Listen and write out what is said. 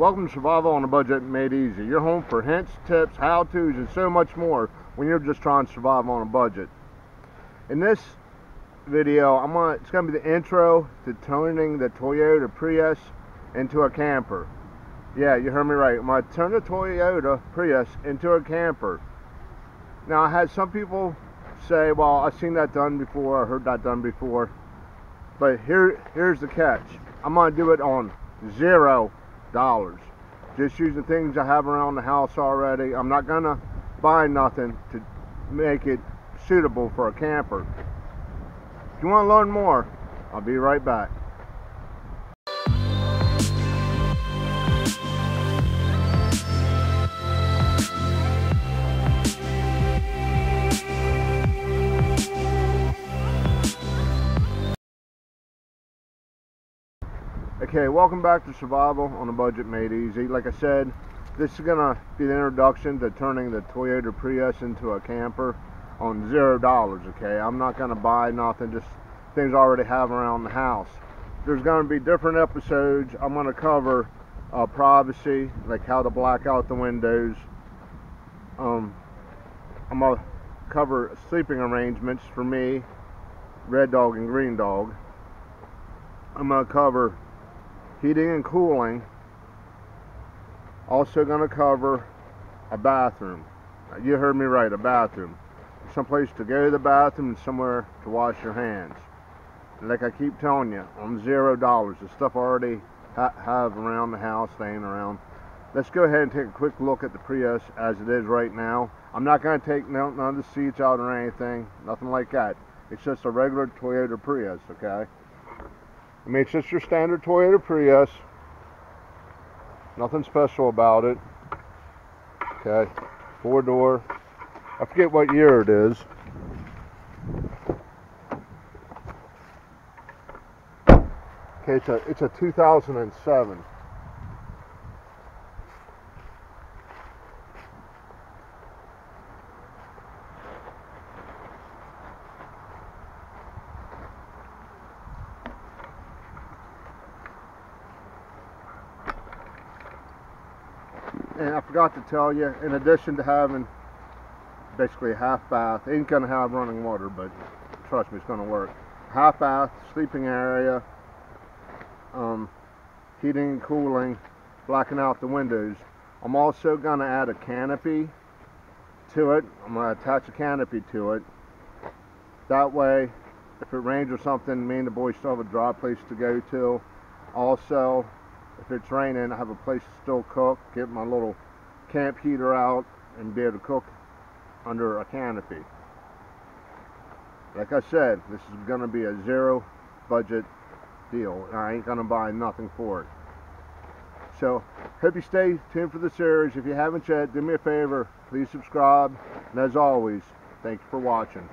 welcome to Survival on a Budget Made Easy. Your home for hints, tips, how-tos, and so much more when you're just trying to survive on a budget. In this video, I'm gonna, it's going to be the intro to turning the Toyota Prius into a camper. Yeah, you heard me right. I'm going to turn the Toyota Prius into a camper. Now, I had some people say, well, I've seen that done before, I heard that done before. But here, here's the catch. I'm going to do it on zero dollars. Just using things I have around the house already. I'm not gonna buy nothing to make it suitable for a camper. If you want to learn more, I'll be right back. Okay, welcome back to Survival on a Budget Made Easy. Like I said, this is gonna be the introduction to turning the Toyota Prius into a camper on zero dollars. Okay, I'm not gonna buy nothing, just things I already have around the house. There's gonna be different episodes. I'm gonna cover uh, privacy, like how to black out the windows. Um, I'm gonna cover sleeping arrangements for me, Red Dog and Green Dog. I'm gonna cover heating and cooling. Also going to cover a bathroom. You heard me right, a bathroom. Someplace to go to the bathroom and somewhere to wash your hands. like I keep telling you, on zero dollars, the stuff I already ha have around the house, staying around. Let's go ahead and take a quick look at the Prius as it is right now. I'm not going to take none of the seats out or anything, nothing like that. It's just a regular Toyota Prius, okay? I mean, it's just your standard Toyota Prius. Nothing special about it. Okay, four door. I forget what year it is. Okay, it's a it's a 2007. And I forgot to tell you, in addition to having basically a half bath, ain't gonna have running water, but trust me, it's gonna work. Half bath, sleeping area, um, heating and cooling, blacking out the windows. I'm also gonna add a canopy to it. I'm gonna attach a canopy to it. That way, if it rains or something, me and the boys still have a dry place to go to. Also, if it's raining, I have a place to still cook, get my little camp heater out, and be able to cook under a canopy. Like I said, this is going to be a zero budget deal. I ain't going to buy nothing for it. So, hope you stay tuned for the series. If you haven't yet, do me a favor, please subscribe. And as always, thank you for watching.